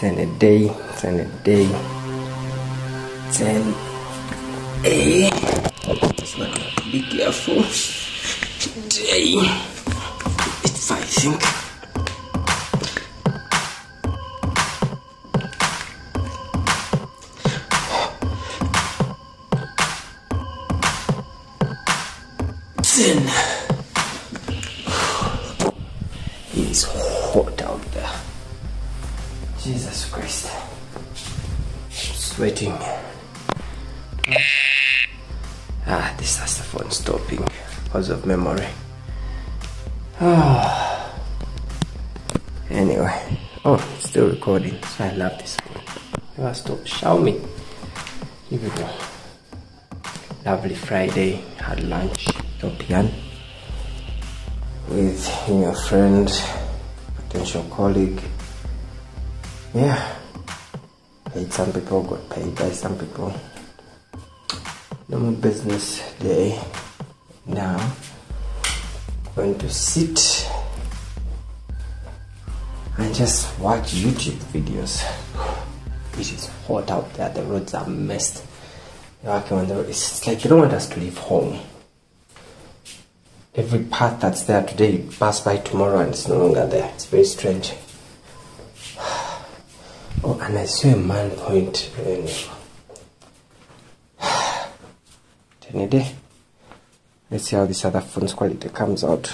10 a day, 10 a day, 10 a. Just be careful. Day. It's, I think. Ten. It's hot out there. Jesus Christ. I'm sweating. Ah, this has the phone stopping because of memory. Ah. Anyway. Oh, it's still recording. So I love this phone. Never stop. Xiaomi. Here we go. Lovely Friday. Had lunch. Ethiopian. With your friend, potential colleague. Yeah. Paid some people, got paid by some people. Normal business day. Now, going to sit and just watch YouTube videos. It is hot out there, the roads are messed. Working on the road. It's like you don't want us to leave home. Every path that's there today, you pass by tomorrow and it's no longer there. It's very strange. Oh, and I a man point. Any day. Let's see how this other phone's quality comes out.